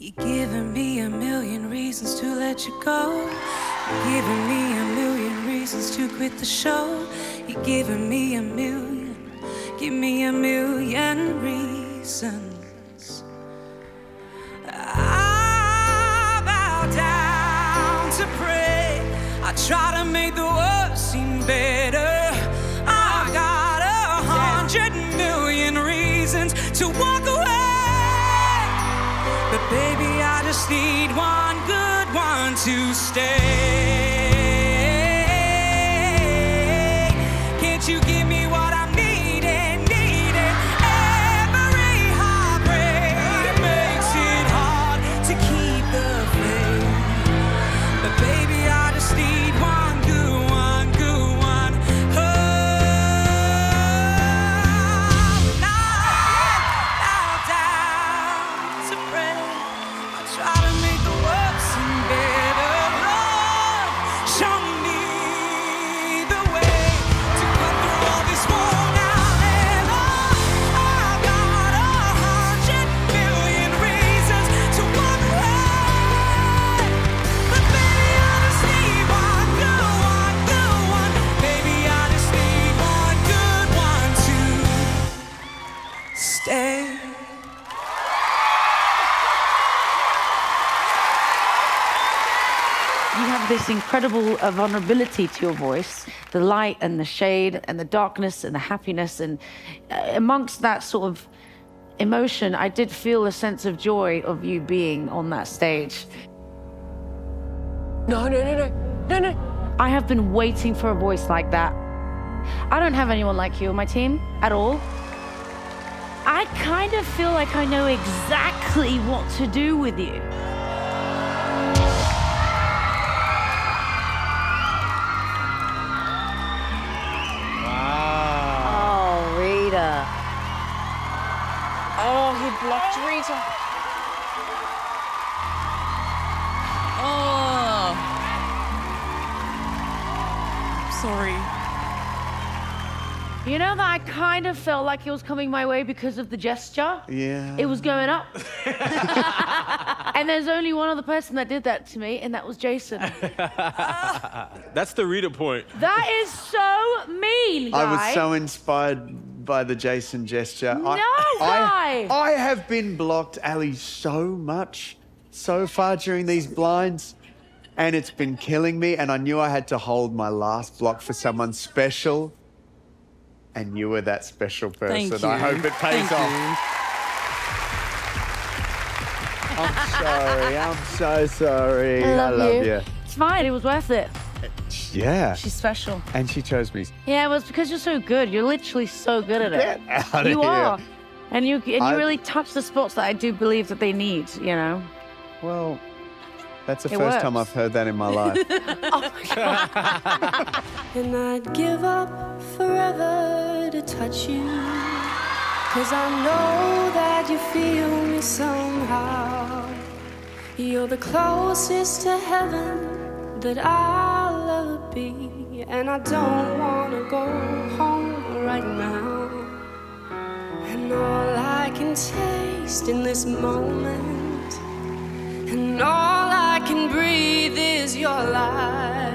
You're giving me a million reasons to let you go. You're giving me a million reasons to quit the show. You're giving me a million, give me a million reasons. I bow down to pray. I try to make the world seem better. Need one good one to stay. This incredible uh, vulnerability to your voice, the light and the shade and the darkness and the happiness. And uh, amongst that sort of emotion, I did feel a sense of joy of you being on that stage. No, no, no, no, no, no. I have been waiting for a voice like that. I don't have anyone like you on my team at all. I kind of feel like I know exactly what to do with you. You know that I kind of felt like it was coming my way because of the gesture? Yeah. It was going up. and there's only one other person that did that to me, and that was Jason. That's the reader point. That is so mean, guy. I was so inspired by the Jason gesture. No, I, guy. I, I have been blocked, Ali, so much so far during these blinds, and it's been killing me. And I knew I had to hold my last block for someone special, and you were that special person. Thank I hope it pays Thank off. I'm sorry. I'm so sorry. I love, love you. you. It's fine. It was worth it. Yeah. She's special. And she chose me. Yeah, it was because you're so good. You're literally so good at it. Get of you here. are. And you and you I- really touch the spots that I do believe that they need, you know. Well, that's the It first time. I've heard that in my life. And I'd give up forever to touch you. Cause I know that you feel me somehow. You're the closest to heaven that I'll ever be. And I don't wanna go home right now. And all I can taste in this moment, and all I can breathe is your light.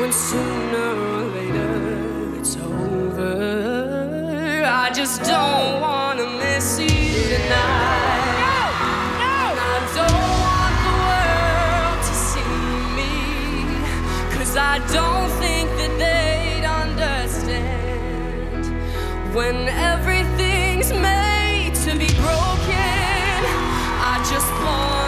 When sooner or later it's over, I just don't wanna miss you tonight. And I don't want the world to see me, cause I don't think that they'd understand when everything's made to be broken. I just want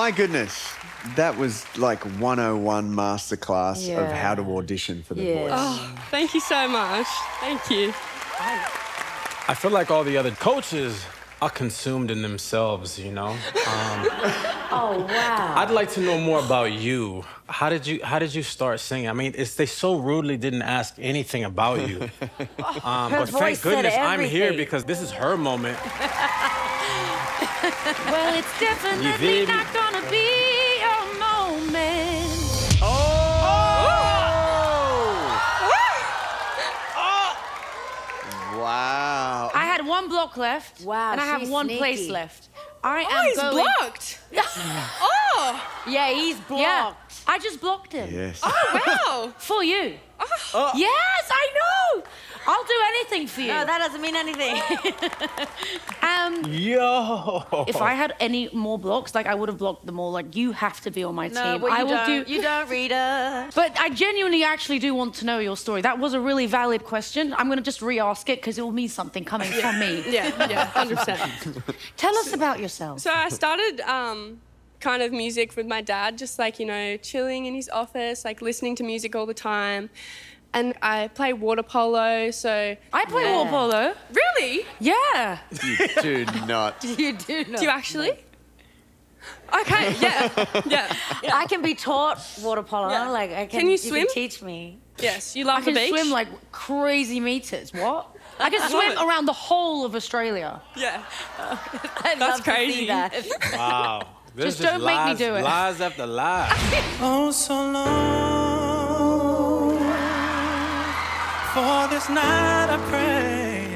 My goodness, that was like 101 masterclass of how to audition for the Yeah. voice. Oh, thank you so much. Thank you. I feel like all the other coaches are consumed in themselves, you know? Um, Oh wow. I'd like to know more about you. How did you How did you start singing? I mean, it's, they so rudely didn't ask anything about you. Um, Her but voice thank said goodness I'm here because this is her moment. Well, it's definitely not gonna be your moment. Oh wow. I had one block left. Wow, And I have she's one place left. I Oh, am he's going. blocked. oh, Yeah, he's blocked. Yeah, I just blocked him. Yes. Oh wow. For you. Oh. oh. Yes, I know. I'll do anything for you. No, that doesn't mean anything. um, Yo! if I had any more blocks, like I would have blocked them all. Like you have to be on my no, team. but you I will don't. do. You don't, Rita. But I genuinely actually do want to know your story. That was a really valid question. I'm going to just re-ask it because it will mean something coming from me. Yeah, yeah, hundred percent. Tell us about yourself. So I started um, kind of music with my dad, just like you know, chilling in his office, like listening to music all the time. And I play water polo, so I play Yeah. water polo. really, Yeah. You do not. You do know. do you actually? Okay, yeah, yeah. I can be taught water polo. Yeah. Like I can. Can you swim? teach me. Yes, you love I can the beach. swim like crazy meters. What? I can swim it. around the whole of Australia. yeah. That's crazy. see that. Wow. This Just don't make me lies, do it. Lies after lies. Oh, so long for this night. I pray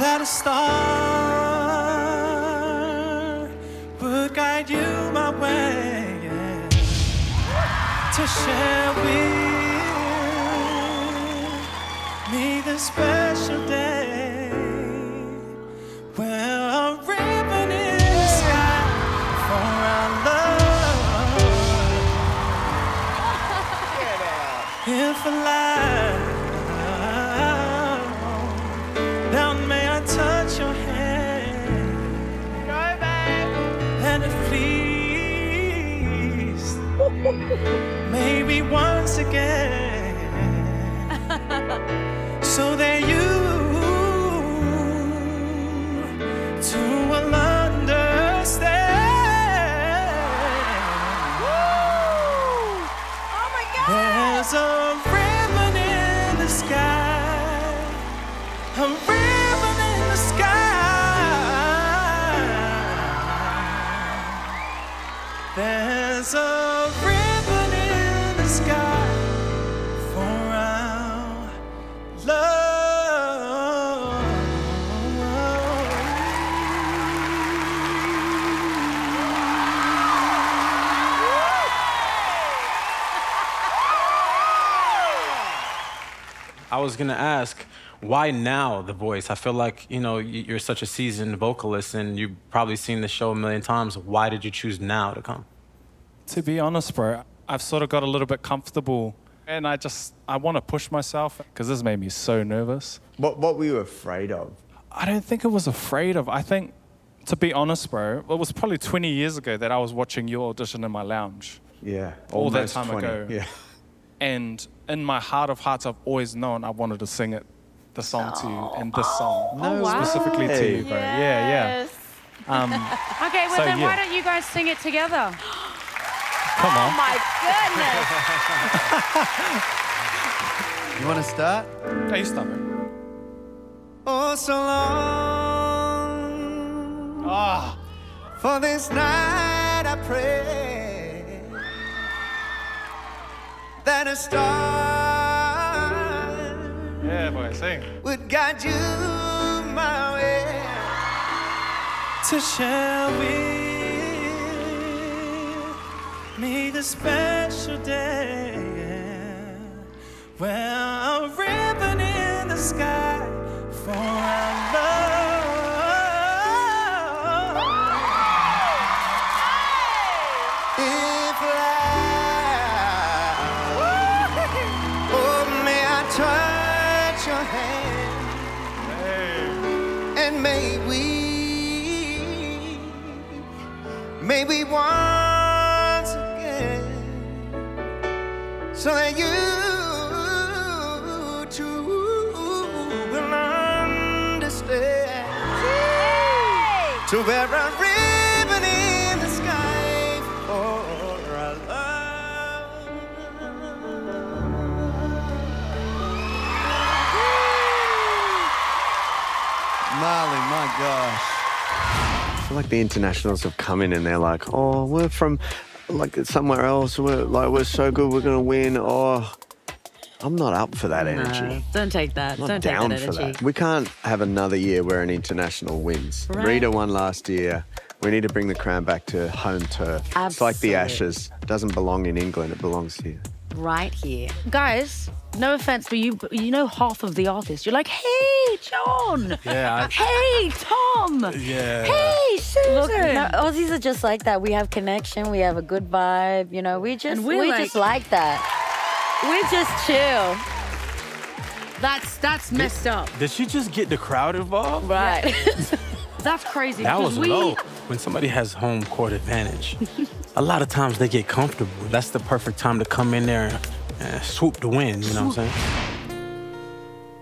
that a star would guide you my way to share with me this special day. Maybe once again, so that you I was gonna ask, why now the voice? I feel like you know you're such a seasoned vocalist, and you've probably seen the show a million times. Why did you choose now to come? To be honest, bro, I've sort of got a little bit comfortable and I just, I want to push myself because this made me so nervous. What, what were you afraid of? I don't think I was afraid of. I think, to be honest, bro, it was probably 20 years ago that I was watching your audition in my lounge. Yeah. All that almost time 20. ago. Yeah. And in my heart of hearts, I've always known I wanted to sing it, the song to you, and this song No wow. specifically to you, bro. Yeah, yeah. Um, Okay, well So, then why don't you guys sing it together? come Oh on. my goodness. You want to start? Hey, you stop it. Oh, so long Ah, for this night I pray that a star yeah, boy, sing. would guide you my way To share with me the special day where a ribbon in the sky for our love. Maybe once again, so that you too will understand. To wear a ribbon in the sky for our love. Marley, my gosh. Feel like the internationals have come in and they're like, oh, we're from like somewhere else. We're like, we're so good, we're gonna win. Oh, I'm not up for that energy. No, don't take that. I'm not don't down take that for energy. that. We can't have another year where an international wins. Right. Rita won last year. We need to bring the crown back to home turf. It's like the Ashes. It doesn't belong in England, it belongs here. Right here. Guys, no offense, but you you know half of the artists. You're like, hey, John. Yeah, Hey, Tom. Yeah. Hey, Susan. Look, no, Aussies are just like that. We have connection. We have a good vibe. You know, we just we're like- just like that. We just chill. That's that's messed up. Did she just get the crowd involved? Right. That's crazy. That was we, low. When somebody has home court advantage, a lot of times they get comfortable. That's the perfect time to come in there and swoop the win. You know what I'm saying?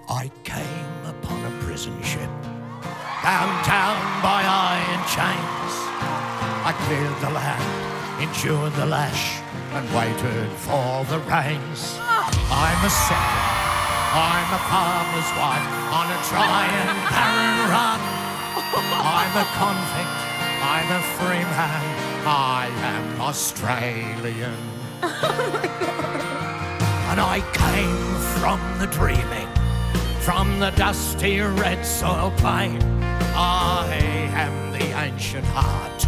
I came upon a prison ship, bound down by iron chains. I cleared the land, endured the lash, and waited for the rains. I'm a settler, I'm a farmer's wife on a dry and barren run. I'm a convict, I'm a free man, I am Australian. and I came from the dreaming, from the dusty red soil plain. I am the ancient heart,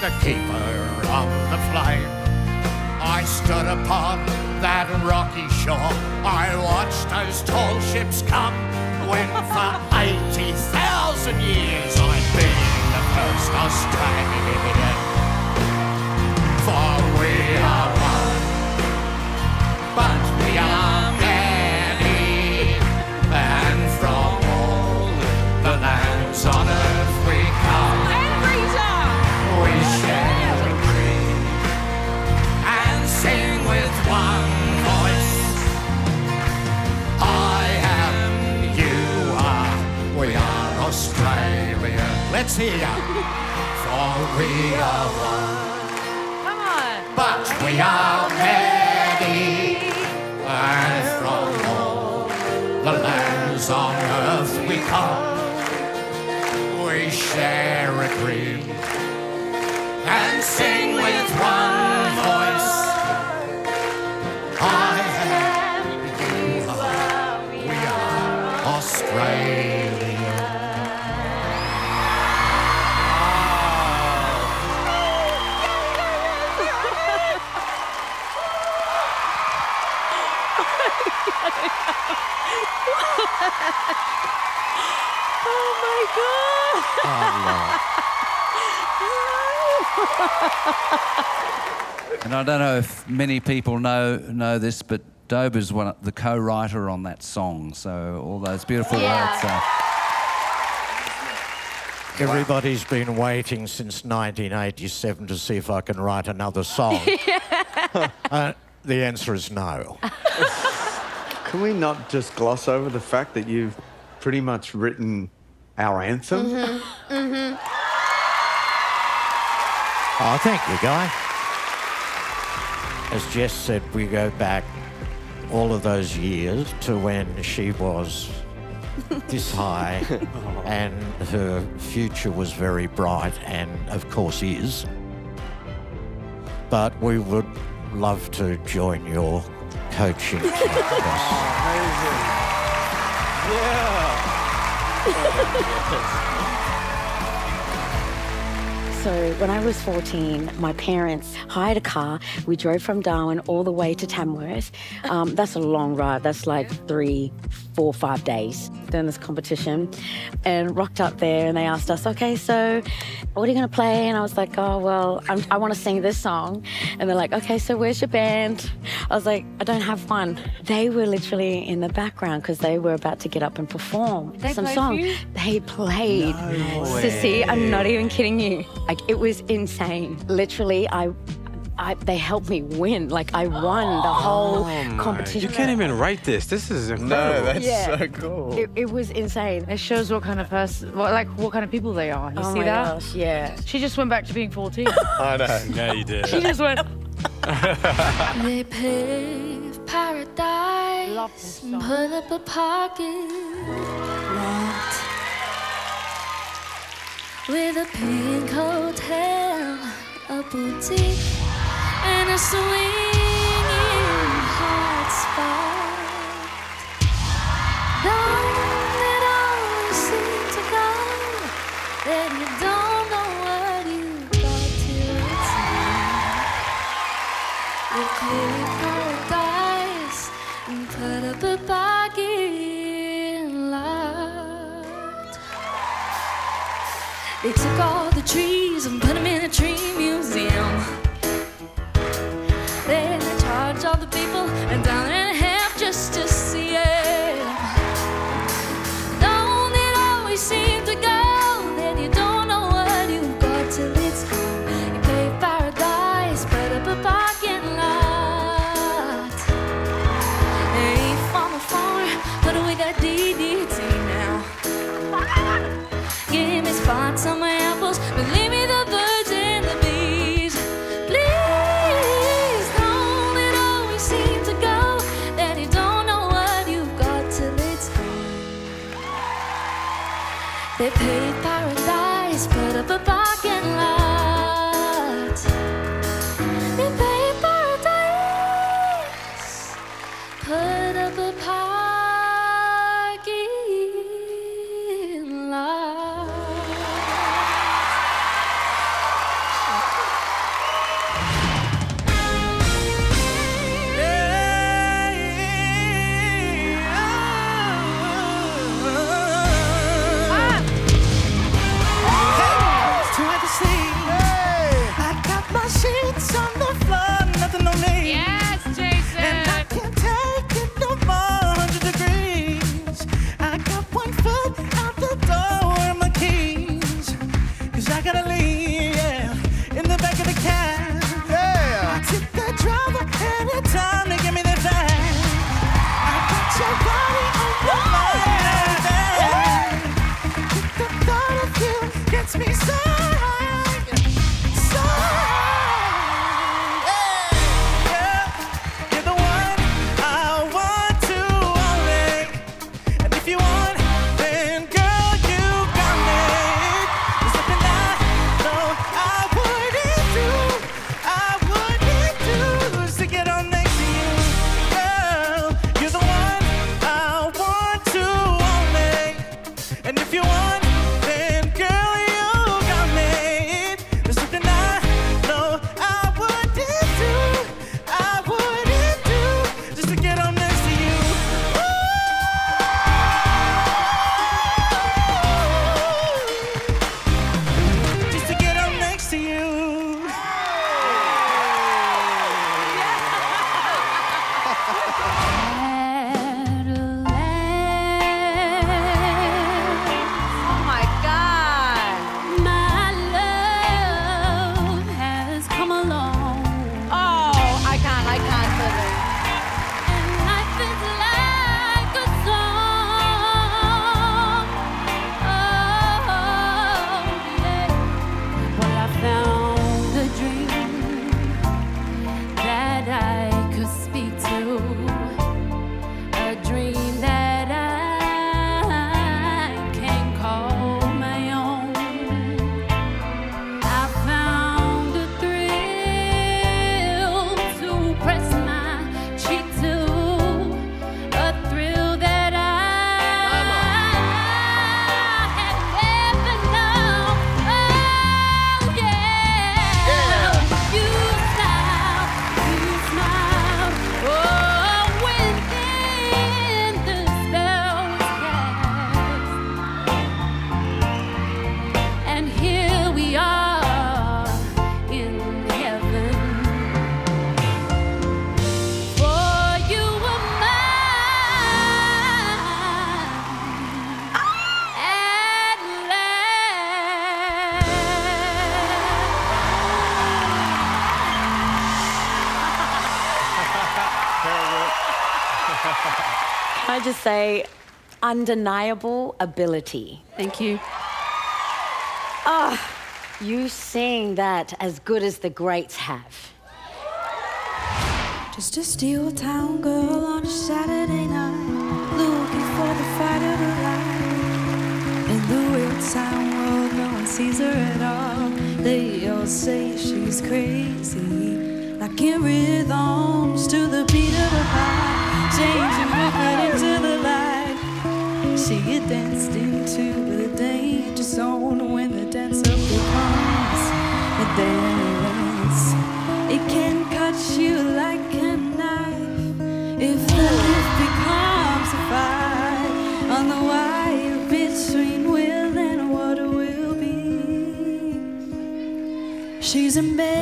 the keeper of the flame. I stood upon that rocky shore. I watched those tall ships come. When for 80,000 years I've been the first Australian. For we are one, but we are many people know know this, but Dobe's one of the co-writer on that song. So all those beautiful words. Uh, Everybody's been waiting since 1987 to see if I can write another song. uh, the answer is no. Can we not just gloss over the fact that you've pretty much written our anthem? Mhm. Mhm. Oh, thank you, Guy. As Jess said, we go back all of those years to when she was this high oh. and her future was very bright and, of course, is. But we would love to join your coaching campus. So when I was 14, my parents hired a car. We drove from Darwin all the way to Tamworth. Um, that's a long ride. That's like three, four, five days doing this competition. And rocked up there and they asked us, okay, so what are you going to play? And I was like, oh, well, I'm, I want to sing this song. And they're like, okay, so where's your band? I was like, I don't have one. They were literally in the background because they were about to get up and perform They some played for song. you? They played. Sissy, I'm not even kidding you. Like it was insane. Literally, I, I they helped me win. Like I won the oh whole Oh competition. You can't even write this. This is incredible. that's Yeah. so cool. It, it was insane. It shows what kind of person, what, like what kind of people they are. You oh see my that? gosh, yeah. She just went back to being 14. I know. Yeah, you did. she just went. They paved paradise Love this song. put up a parking with a pink hotel, a boutique, and a swinging hot spot. Don't it always seem to go that you don't They paid undeniable ability. Thank you. Ah, you sing that as good as the greats have. Just a steel town girl on a Saturday night, looking for the fight of her life. In the real town world, no one sees her at all. They all say she's crazy, like in rhythms to the beat of her heart, changing She get danced into the danger zone when the dancer becomes a dance. It can cut you like a knife if the lift becomes a fight on the wire between will and what will be. She's a maniac,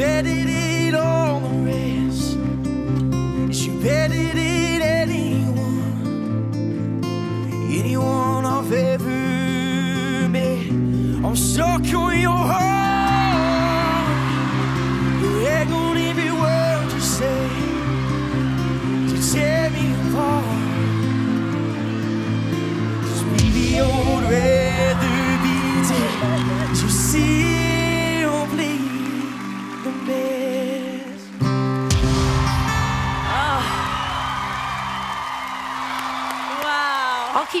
You edited all the rest.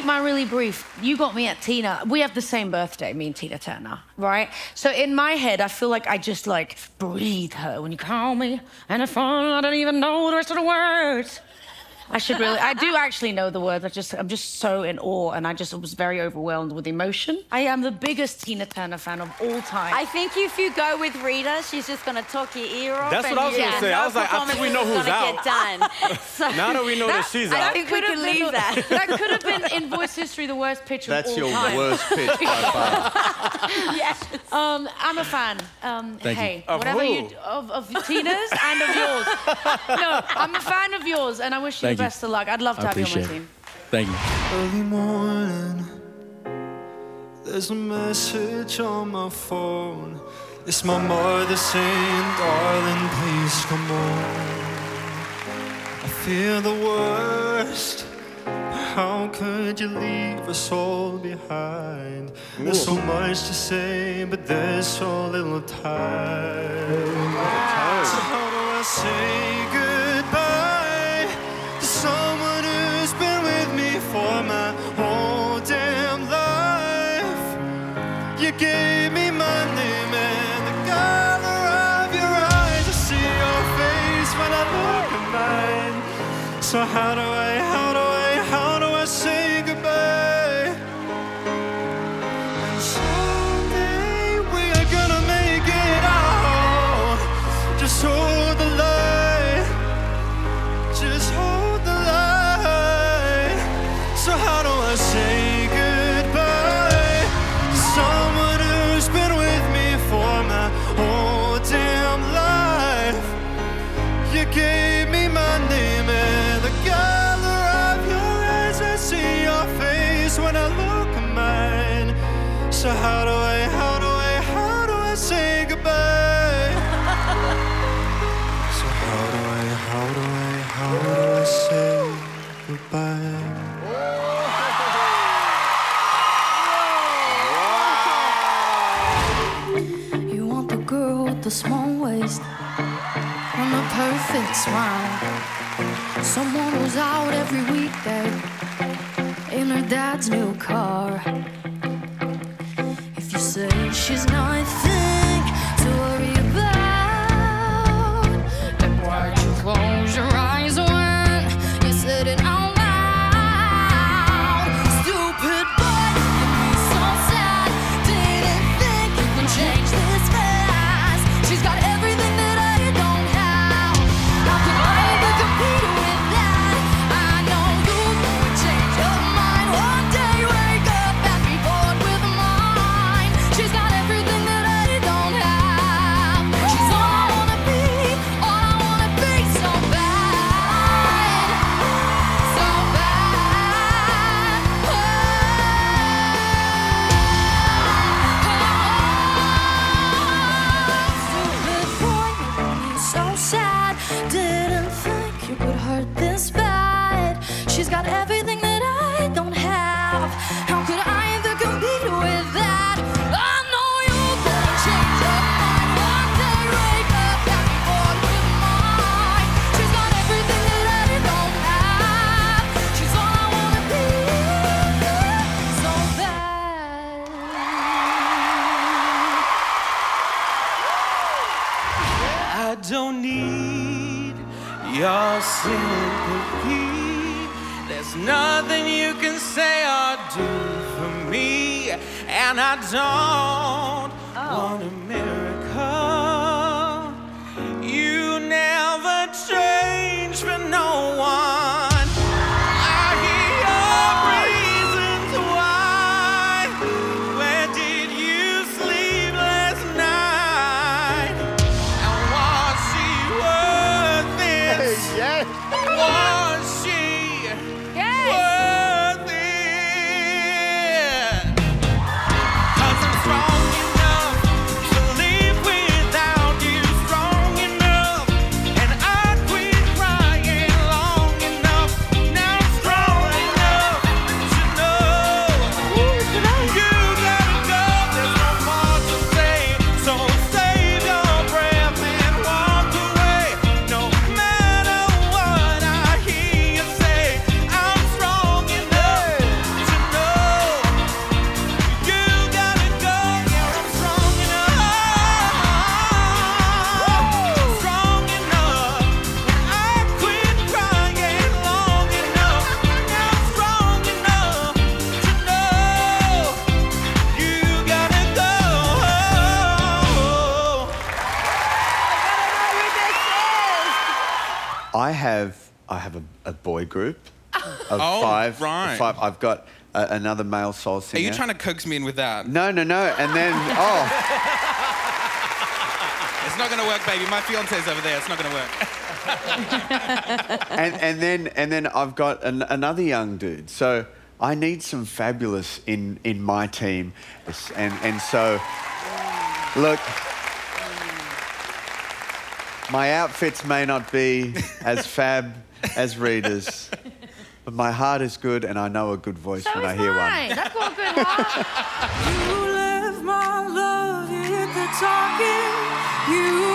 Keep mine really brief. You got me at Tina. We have the same birthday, me and Tina Turner, right? So in my head, I feel like I just like breathe her when you call me, and if I don't even know the rest of the words. I should really. I do actually know the words. I just, I'm just so in awe, and I just was very overwhelmed with emotion. I am the biggest Tina Turner fan of all time. I think if you go with Rita, she's just gonna talk your ear off. That's and what I was you- gonna say. no I was like, I think we know performance is who's gonna out. Get done. So- Now that we know that she's I out. think we can have leave that. That could have been in voice history the worst pitch of That's all your time. worst pitch by far. yes. Um, I'm a fan. Um, Thank you. hey, Of whatever who? you of, of Tina's and of yours. No, I'm a fan of yours, and I wish you Thank you. Best of luck. I'd love to I have you on my appreciate it. team. Thank you. Early morning, there's a message on my phone. It's my mother saying, darling, please come on. I fear the worst. How could you leave us all behind? There's so much to say, but there's so little time. So how do I say goodbye gave me my name and the color of your eyes. See your face when I look at mine. So how do I, how smile. Someone who's out every weekday in her dad's new car. If you say she's nothing. was on. group of oh, five, right. five. I've got a, another male soul singer. Are you trying to coax me in with that? No, no, no. And then, oh. it's not going to work, baby. My fiance's over there. It's not going to work. and, and then and then I've got an, another young dude. So I need some fabulous in, in my team. And, and so, look, my outfits may not be as fab as Rita's. But my heart is good, and I know a good voice so when I hear mine. one. That's called good you my love, you hit the. You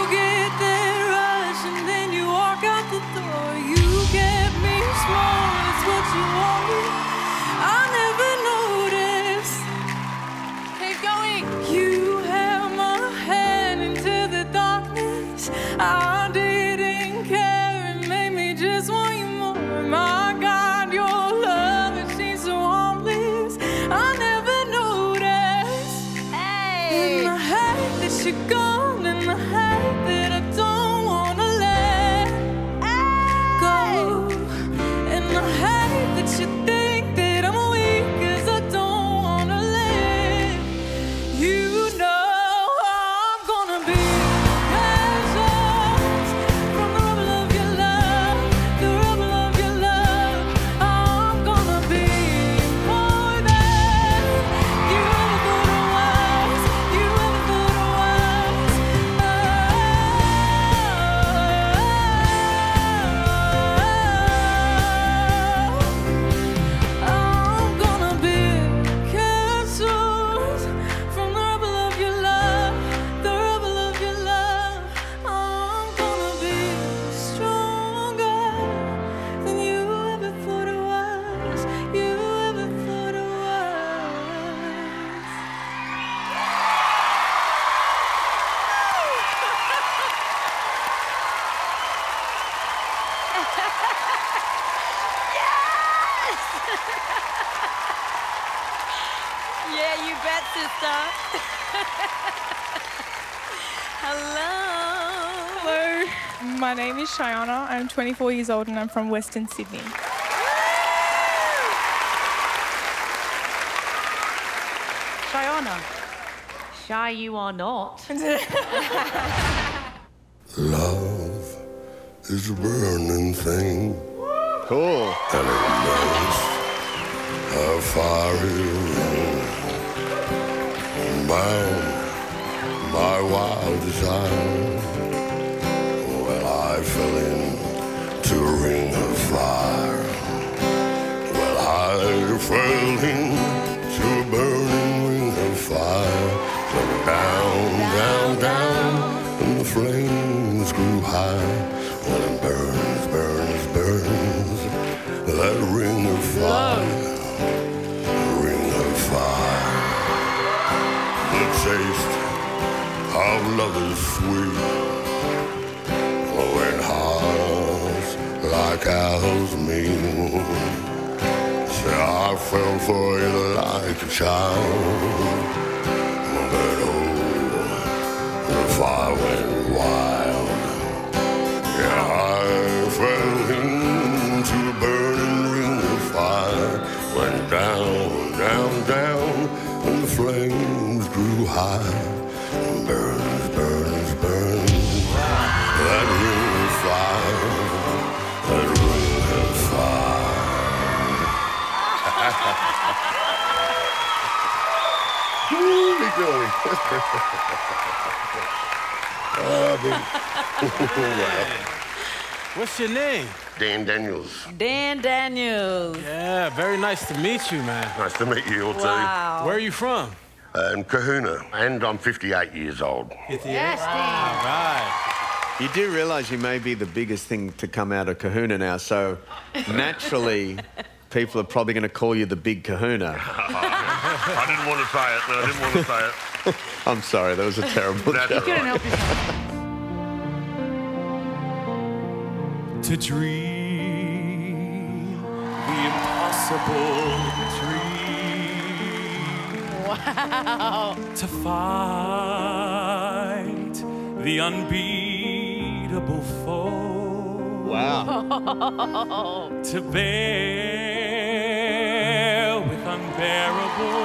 Yeah, you bet, sister. Hello. Hello. My name is Shyjana. I'm 24 years old and I'm from Western Sydney. Shyjana. Shy you are not. Love is a burning thing. Cool. And it knows how far Bound by wild desire. Well, I fell into a ring of fire. Well, I fell into a burning ring of fire. So down, down, down, and the flames grew high. Well, it burns, burns, burns. That ring of fire, fire. The taste of love is sweet. When hearts like ours meet. Say I fell for you like a child. But oh, the fire went wild. Yeah, I fell into we going. Ah, baby. wow. What's your name? Dan Daniels. Dan Daniels. Yeah, very nice to meet you, man. Nice to meet you all too. Wow. Where are you from? Um, Cohuna, and I'm 58 years old. Yes, Dan. All right. You do realise you may be the biggest thing to come out of Cohuna now, so naturally, people are probably going to call you the Big Kahuna. I didn't want to say it. No, I didn't want to say it. I'm sorry, that was a terrible That's joke. all right. to dream the impossible dream Wow. to fight the unbeatable foe wow to bear with unbearable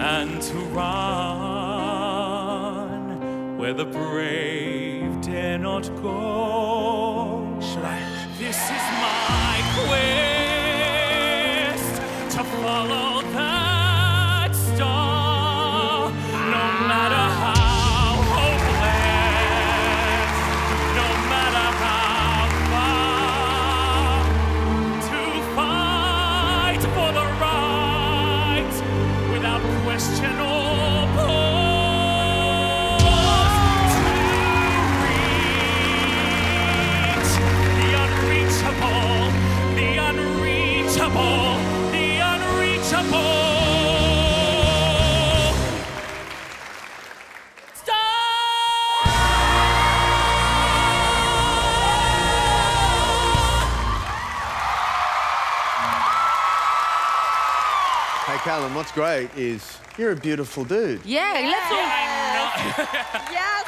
and to run where the brave dare not go. Hey, Callum, what's great is you're a beautiful dude. Yeah, let's all. yes,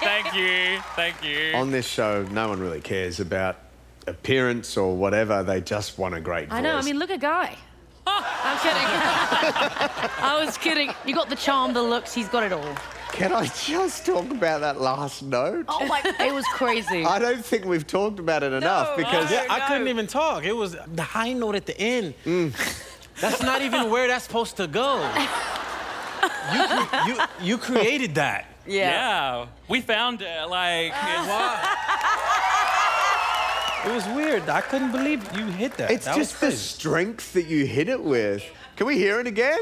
Thank you, thank you. On this show, no one really cares about appearance or whatever. They just want a great voice. I know. I mean, look at Guy. I'm kidding. I was kidding. You got the charm, the looks. He's got it all. Can I just talk about that last note? Oh my! It was crazy. I don't think we've talked about it enough because yeah, I couldn't even talk. It was the high note at the end. Mm. That's not even where that's supposed to go. You, cre- you, you created that. Yeah. Yeah. We found it, like. It was weird. I couldn't believe you hit that. It's That just the strength that you hit it with. Can we hear it again?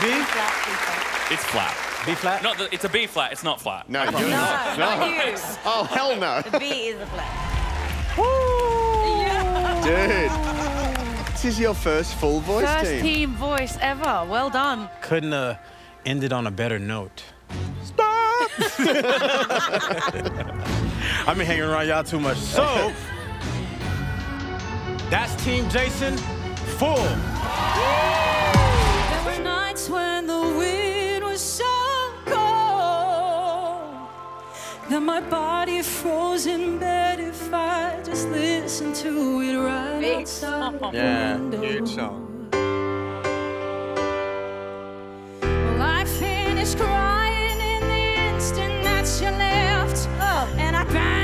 B? It's flat. B flat? Not the, it's a B flat. It's not flat. No, I you're not. No, not you. Oh, hell no. The B is a flat. Dude. This is your first full voice First team. team voice ever. Well done. Couldn't have ended on a better note. Stop! I've been hanging around y'all too much. So, that's Team Jason full. There nights when the wind was so cold that my body froze in bed if I just listened to it right outside the Yeah, window. huge song. Well, I finished crying in the instant that you left, oh. and I banished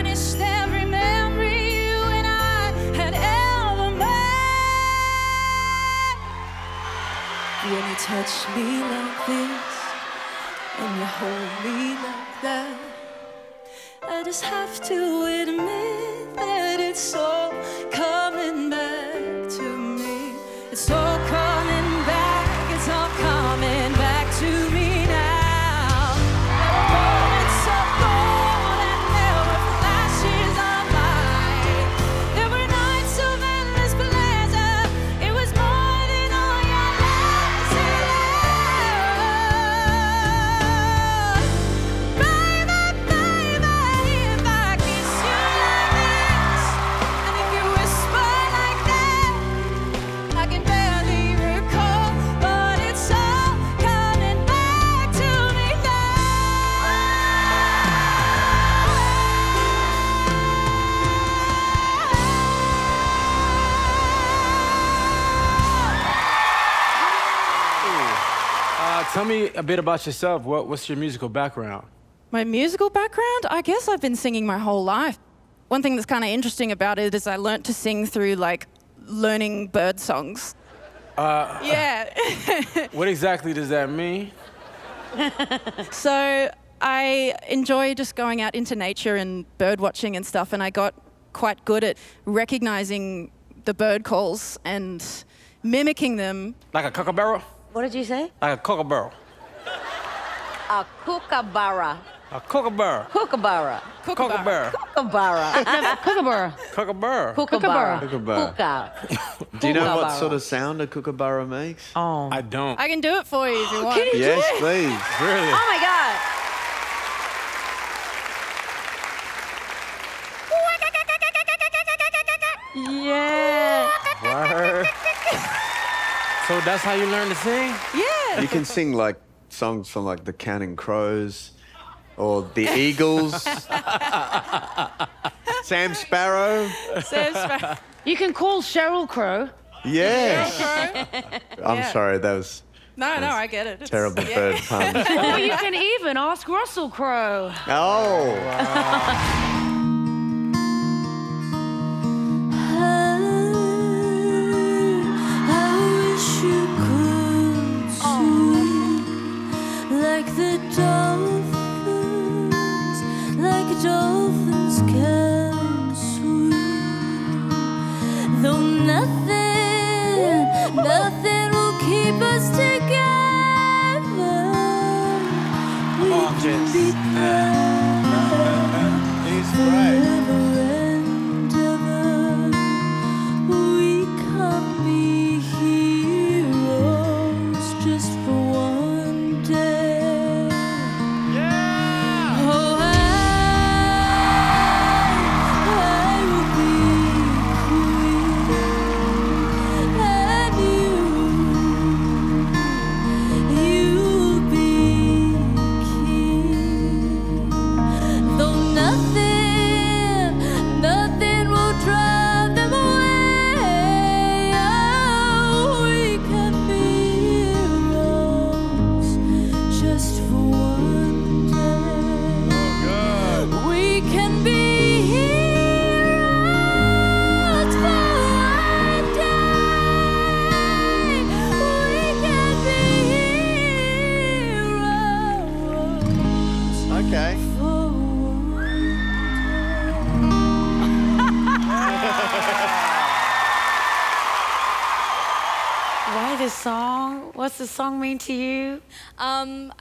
When you touch me like this, and you hold me like that, I just have to admit that it's all me a bit about yourself. What, what's your musical background? My musical background? I guess I've been singing my whole life. One thing that's kind of interesting about it is I learnt to sing through like learning bird songs. Uh, Yeah. What exactly does that mean? so I enjoy just going out into nature and bird watching and stuff, and I got quite good at recognizing the bird calls and mimicking them. Like a kookaburra? What did you say? Like a kookaburra. A kookaburra. A kookaburra. Kookaburra. Kookaburra. Kookaburra. Kookaburra. Kookaburra. Kookaburra. Kookaburra. Do you know what sort of sound a kookaburra makes? Oh. I don't. I can do it for you if you want. Yes, please. Really? Oh, my God. Yeah. Word. So that's how you learn to sing? Yeah. You can sing like songs from like the Counting Crows or the Eagles. Sam Sparro. Sam Sparro. You can call Sheryl Crow. Yes. I'm Yeah. sorry, that was No, no, I get it. It's- terrible yeah. bird pun. or you can even ask Russell Crowe. Oh. I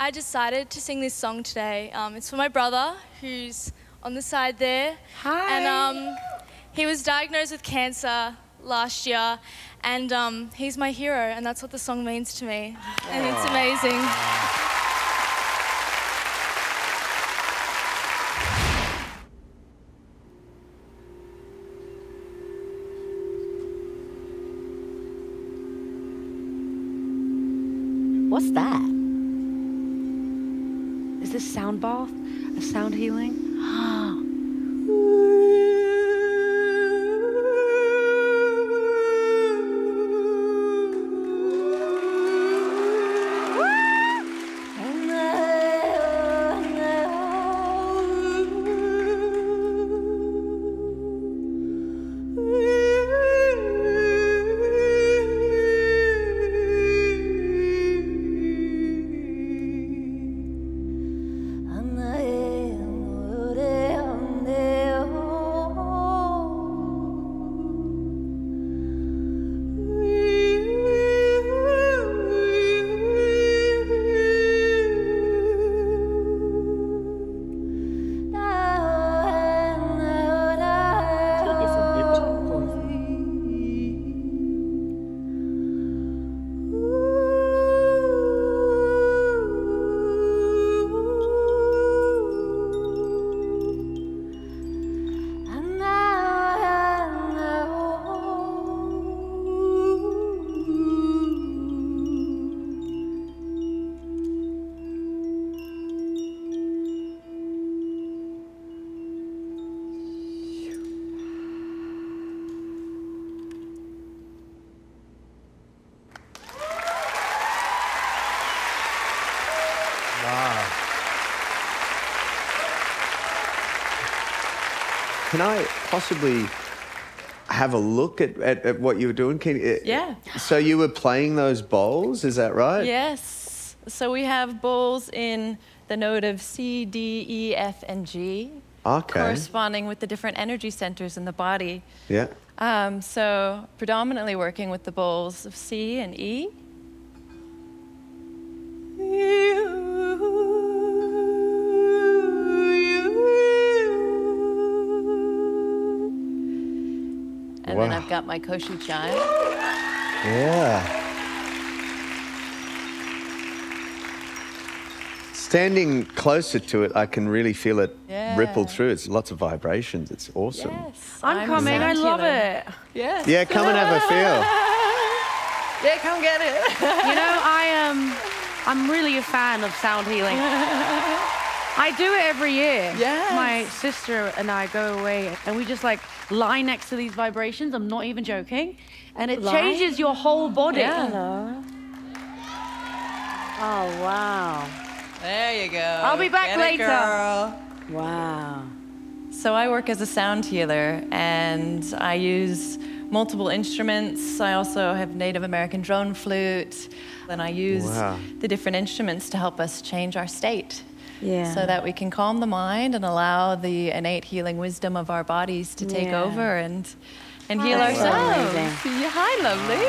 I decided to sing this song today. Um, it's for my brother, who's on the side there. Hi. And um, he was diagnosed with cancer last year, and um, he's my hero, and that's what the song means to me. And it's amazing. What's that? Sound healing? Possibly have a look at, at, at what you were doing? Can, uh, Yeah. So you were playing those bowls, is that right? Yes. So we have bowls in the note of C, D, E, F, and G, Okay. corresponding with the different energy centers in the body. Yeah. Um, so predominantly working with the bowls of C and E. And then I've got my Koshi chime. Yeah. Standing closer to it, I can really feel it ripple through. It's lots of vibrations. It's awesome. I'm, I'm coming. I love it. Yes. Yeah, come and have a feel. Yeah, come get it. you know, I am. I'm really a fan of sound healing. I do it every year. Yes. My sister and I go away and we just like lie next to these vibrations. I'm not even joking. And it Lie? changes your whole body. Yeah. Hello. Oh, wow. There you go. I'll be back Get it, later. girl. Wow. So I work as a sound healer and I use multiple instruments. I also have Native American drone flute and I use Wow. the different instruments to help us change our state. Yeah. So that we can calm the mind and allow the innate healing wisdom of our bodies to take Yeah. over and and heal That's so ourselves. Yeah, hi, lovely.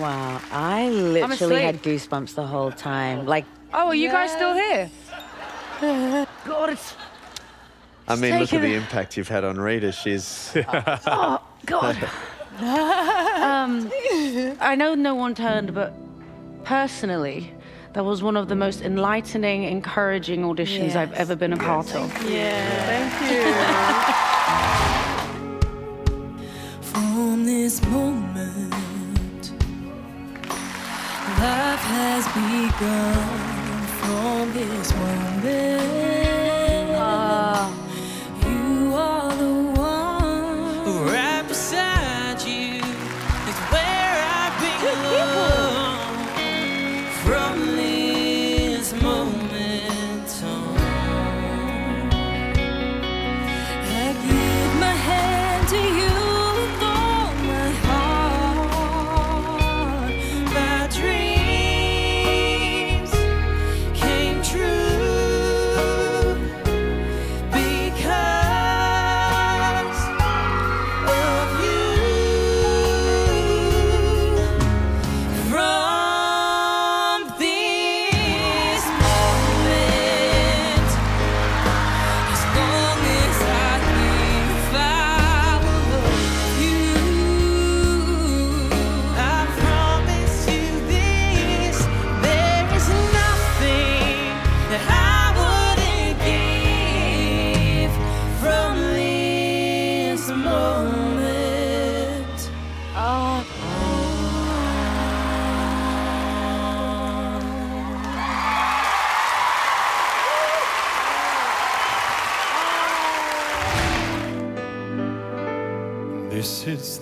Wow. I literally asleep. had goosebumps the whole time. Like, Oh, are you guys still here? God, it's. I mean, look at the impact you've had on Rita. She's. Oh, God. um, I know no one turned, but personally, that was one of the most enlightening, encouraging auditions I've ever been a part of. Yeah. Thank you. From this moment, life has begun. From this moment,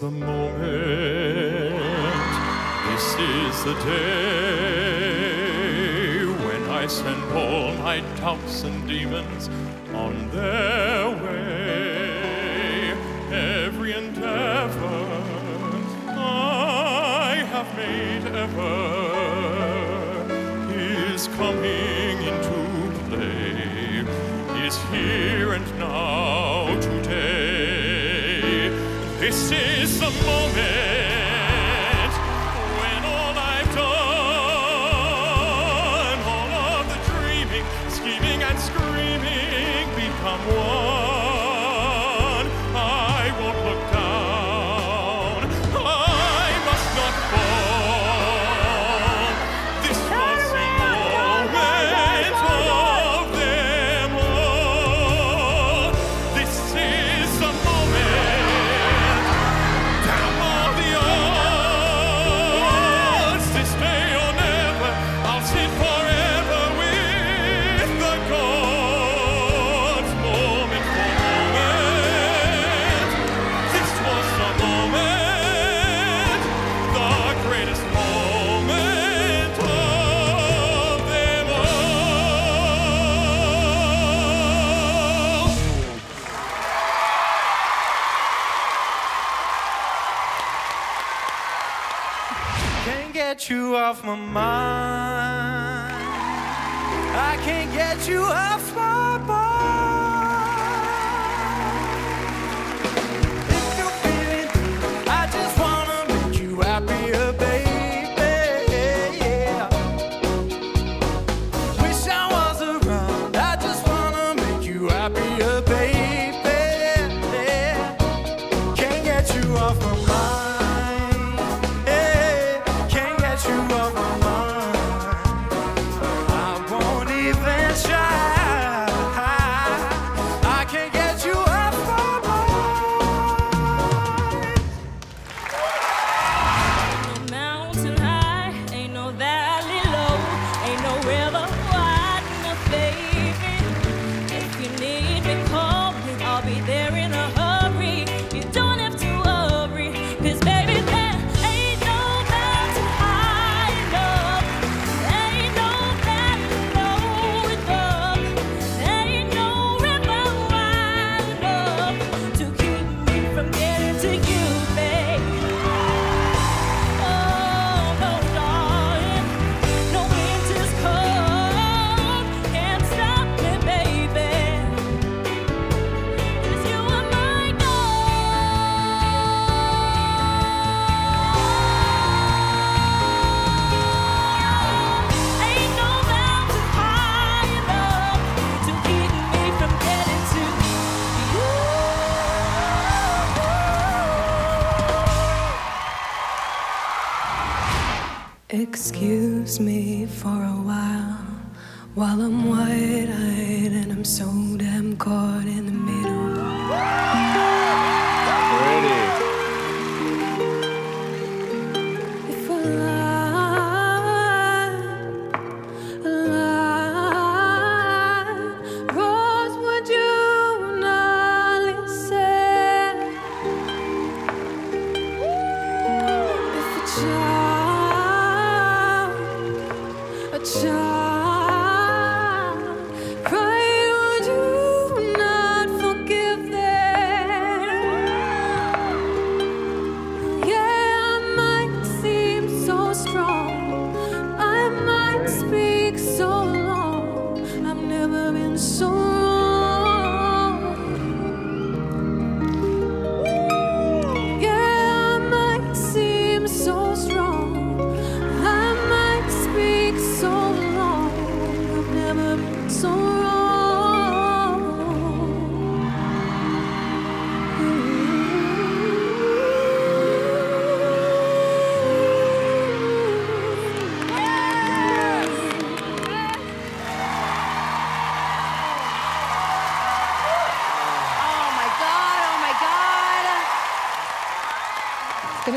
the moment. This is the day when I send all my doubts and demons on their way. Every endeavor I have made ever is coming into play, is here and now today. This is the moment.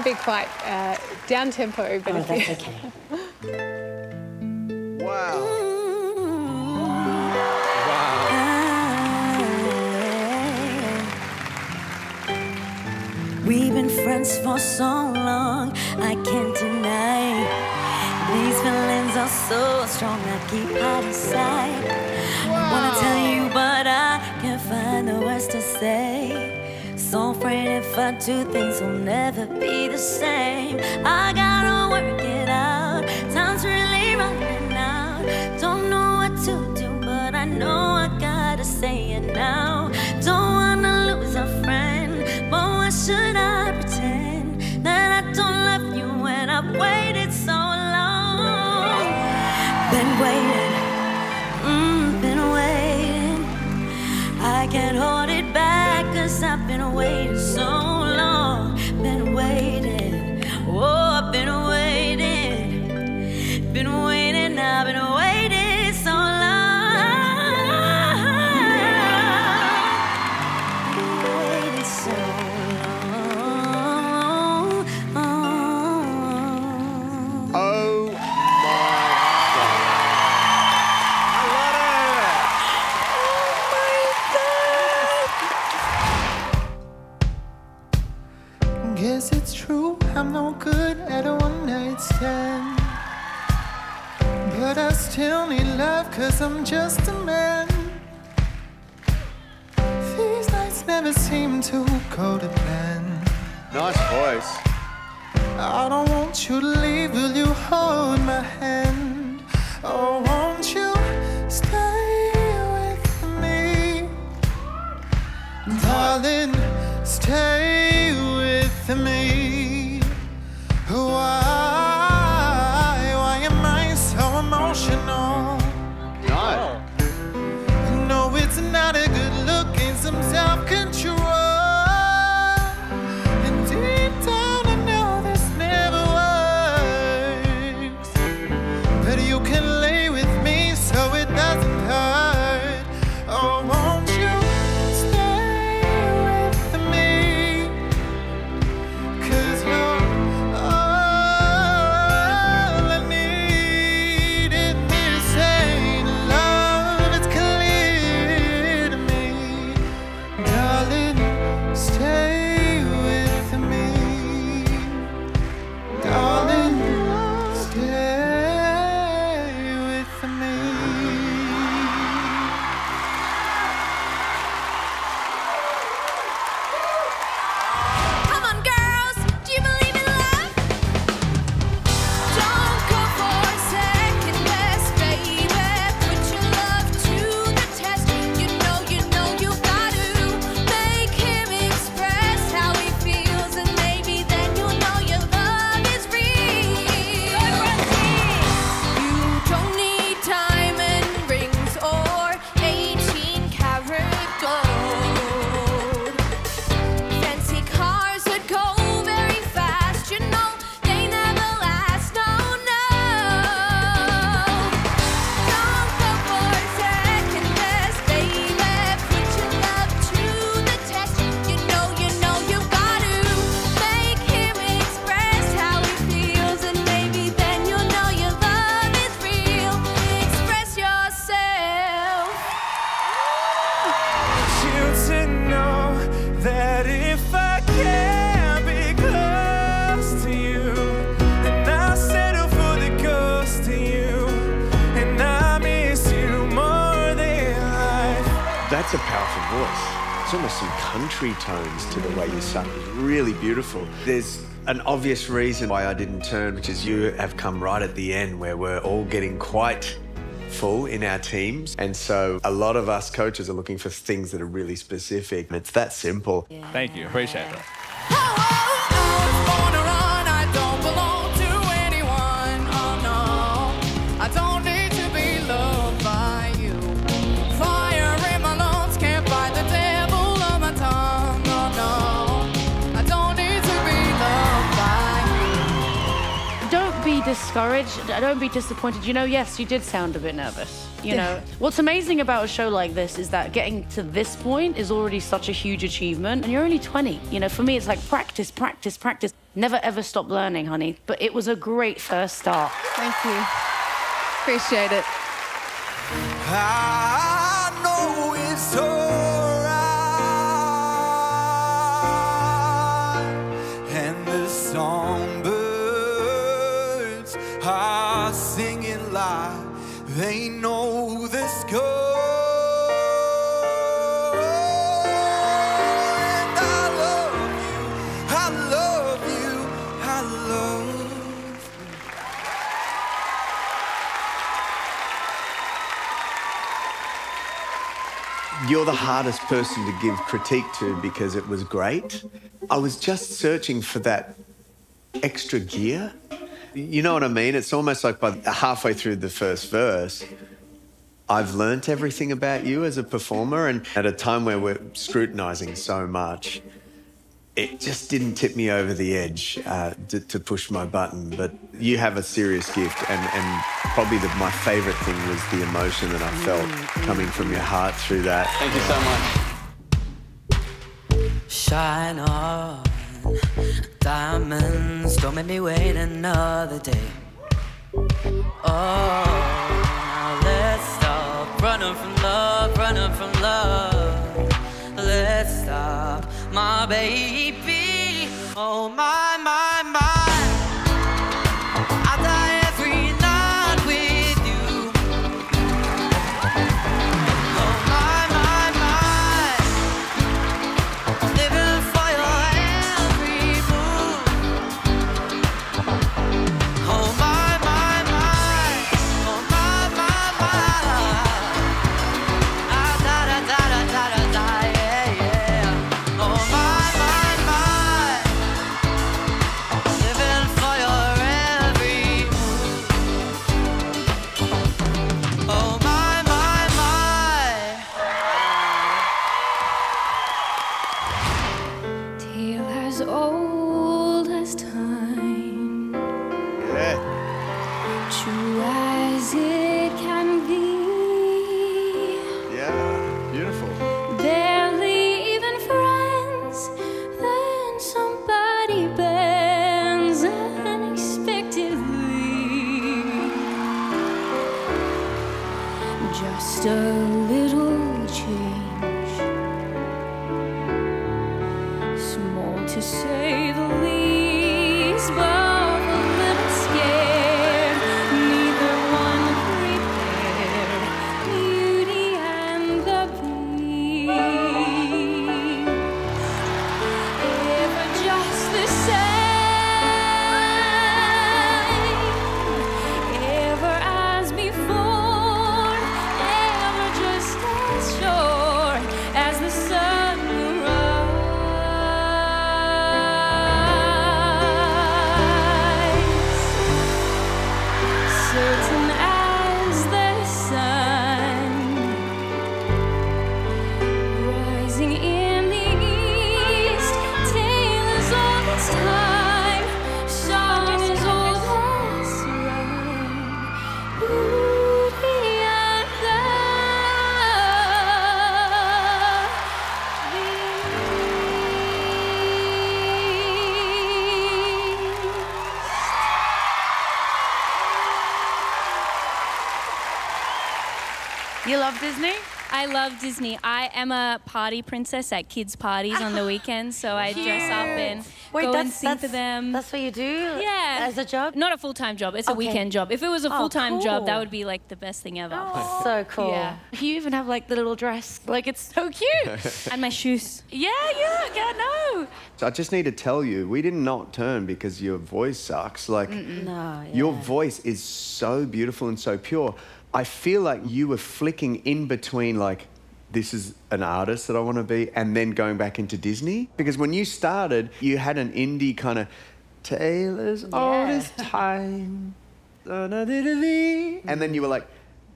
be quite uh, down-tempo. But oh, that's you... okay. wow. wow. We've been friends for so long, I can't deny These feelings are so strong, I keep out of sight afraid if I do things will never be the same. I gotta work it out. Time's really running out. Don't know what to do, but I know I gotta say it now. Don't wanna lose a friend, but why should I I've been so Still need love, cause I'm just a man. These nights never seem to go to plan. Nice voice. I don't want you to leave, will you hold my hand? Oh, won't you stay with me? Darling, stay with me. Emotional? That's a powerful voice. It's almost some country tones to the way you sung. It's really beautiful. There's an obvious reason why I didn't turn, which is you have come right at the end where we're all getting quite full in our teams. And so a lot of us coaches are looking for things that are really specific. And it's that simple. Thank you. Appreciate that. Discouraged. Don't be disappointed. You know, yes, you did sound a bit nervous. You know, what's amazing about a show like this is that getting to this point is already such a huge achievement, and you're only 20. You know, for me, it's like practice, practice, practice. Never ever stop learning, honey. But it was a great first start. Thank you. Appreciate it. I You're the hardest person to give critique to because it was great. I was just searching for that extra gear. You know what I mean? It's almost like by halfway through the first verse, I've learnt everything about you as a performer. And at a time where we're scrutinizing so much, it just didn't tip me over the edge uh, to, to push my button. But you have a serious gift, and, and probably the, my favourite thing was the emotion that I felt coming from your heart through that. Thank you so much. Shine on, diamonds. Don't make me wait another day. Oh, now let's stop running from love, running from love. Baby. Oh my, my. Disney? I love Disney. I am a party princess at kids' parties on the weekends, so I dress up and Wait, go and sing for them. That's what you do? Yeah. As a job? Not a full time job. It's a weekend job. If it was a Oh, full time job, that would be like the best thing ever. Oh, so cool. Yeah. You even have like the little dress. Like it's so cute. and my shoes. Yeah, yeah, yeah, no. So I just need to tell you, we did not turn because your voice sucks. Like, No, your voice is so beautiful and so pure. I feel like you were flicking in between, like, this is an artist that I want to be, and then going back into Disney. Because when you started, you had an indie kind of Taylor's all this time. And then you were like,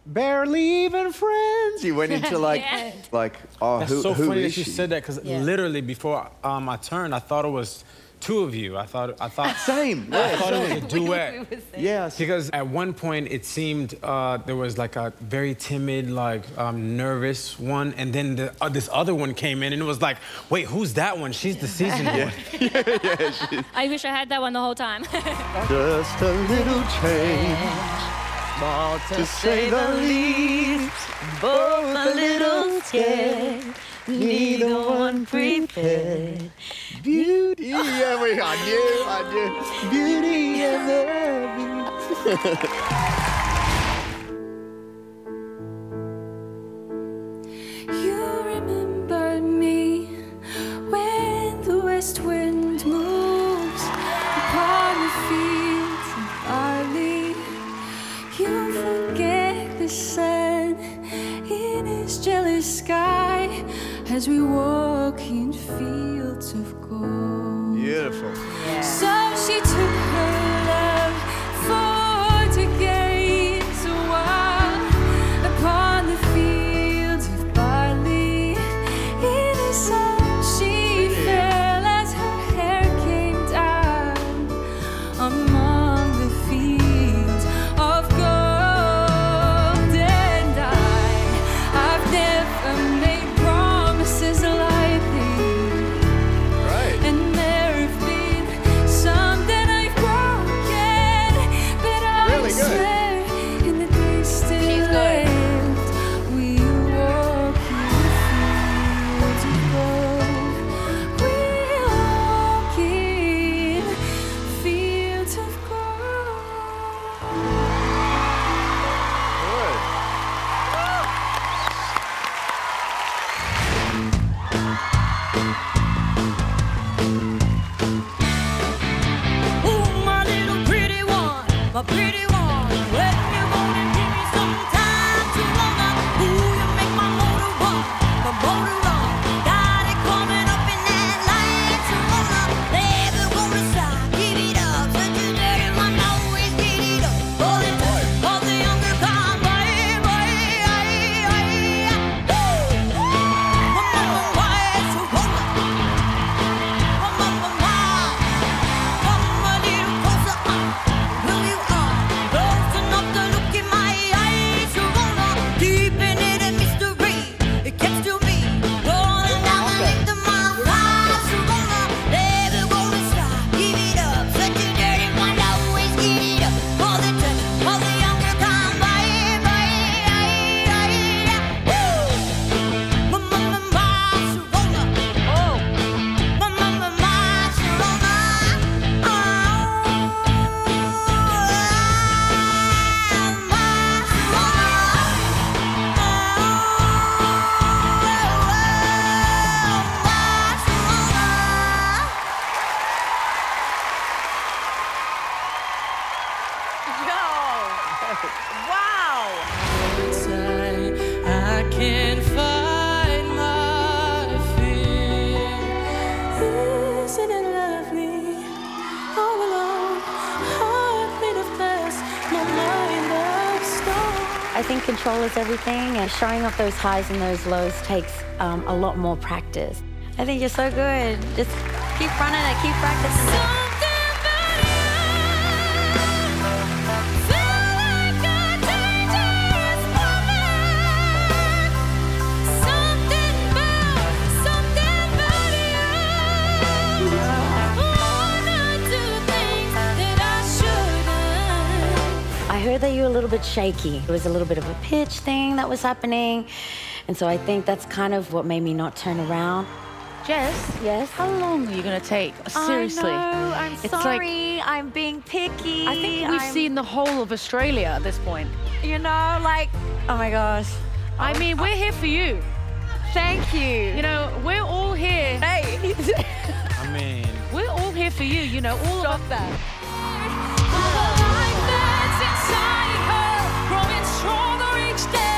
barely even friends. You went into like, Yeah. like, oh, That's who, so who funny is that you she? said that because Yeah. literally before um, I turned, I thought it was two of you. I thought I thought same. I yeah, thought it was a duet. Yes. Because at one point it seemed uh, there was like a very timid, like um, nervous one, and then the, uh, this other one came in, and it was like, wait, who's that one? She's the seasoned one. I wish I had that one the whole time. Just a little change, small to say the least. Both a little scared, neither one prepared. Beauty Yeah, you, I knew, I knew. Beauty of beast. you remember me when the west wind moves upon the fields of barley. You forget the sun in his jealous sky as we walk in fields of gold. Beautiful. So she took those highs and those lows takes um, a lot more practice. I think you're so good. Just keep running it, keep practicing it. Bit shaky. It was a little bit of a pitch thing that was happening. And so I think that's kind of what made me not turn around. Jess? Yes? How long are you going to take? Seriously. I know, I'm It's like- sorry. I'm being picky. I think we've I'm- seen the whole of Australia at this point. You know, like, oh my gosh. I oh. mean, we're here for you. Thank you. You know, we're all here. Hey. I mean, We're all here for you, you know, all Stop of that. stay.